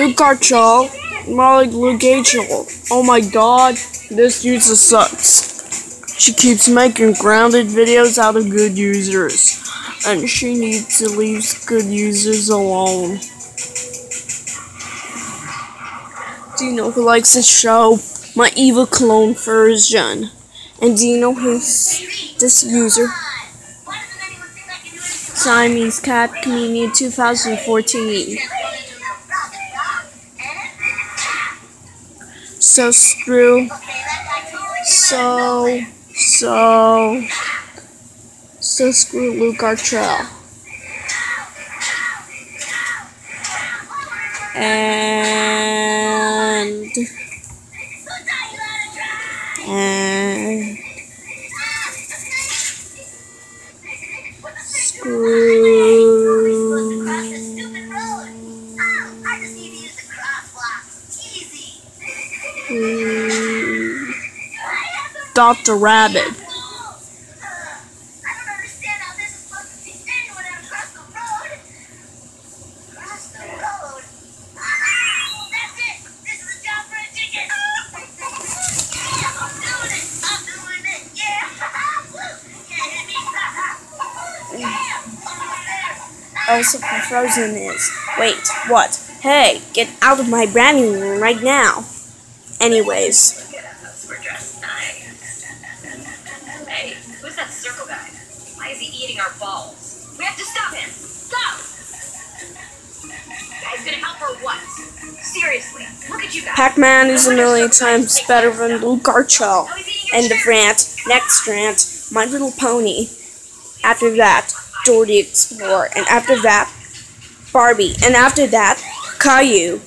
Luke Garchel, more like Luke Gachel. Oh my god, this user sucks. She keeps making grounded videos out of good users, and she needs to leave good users alone. Do you know who likes this show? My evil clone version. And do you know who's this user? Siamese Cat Comedian 2014. So screw. So, so, so screw Luke Gartrell. And, and, screw Hmm. Dr. Rabbit. Also, for Frozen is. Wait, what? Hey, get out of my branding room right now. Anyways, Hey, who's that circle guy? Why is he eating our balls? We have to stop him. Go! Guys, gonna help or what? Seriously, look at you guys. Pac-Man is a million times better than Luke Garchel. End of rant. Next rant. My Little Pony. After that, Dora the Explorer. And after that, Barbie. And after that, Caillou.